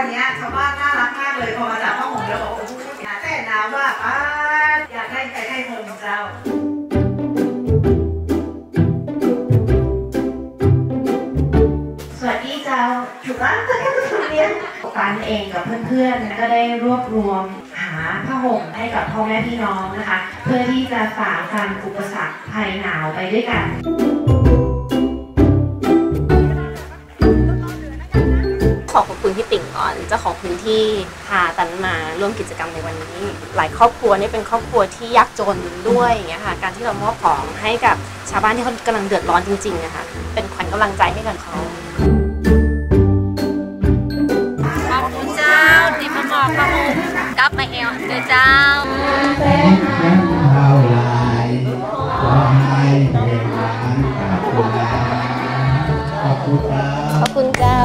วันนี้ชาวบ้านน่ารักมากเลยพอมาจากห้องผมแล้วบอกโอ้โหแต่หนาวว่าป้าอยากได้ใจให้ผมเจ้าสวัสดีเจ้าถูกปะเรียนกันเองกับเพื่อนๆก็ได้รวบรวมหาผ้าห่มให้กับพ่อแม่พี่น้องนะคะ เพื่อที่จะฝ่าฟันอุปสรรคภัยหนาวไปด้วยกัน ขอขอบคุณพี่ติ่งก่อนจะขอพื้นที่พาตันมาร่วมกิจกรรมในวันนี้ หลายครอบครัวนี่เป็นครอบครัวที่ยากจนด้วยอย่างเงี้ยค่ะ การที่เรามอบของให้กับชาวบ้านที่เขากำลังเดือดร้อนจริงๆนะคะเป็นขวัญกำลังใจให้กับเขาขอบคุณเจ้าดิบมอบพระองค์กลับมาเอวเดือเจ้าขอบคุณเจ้า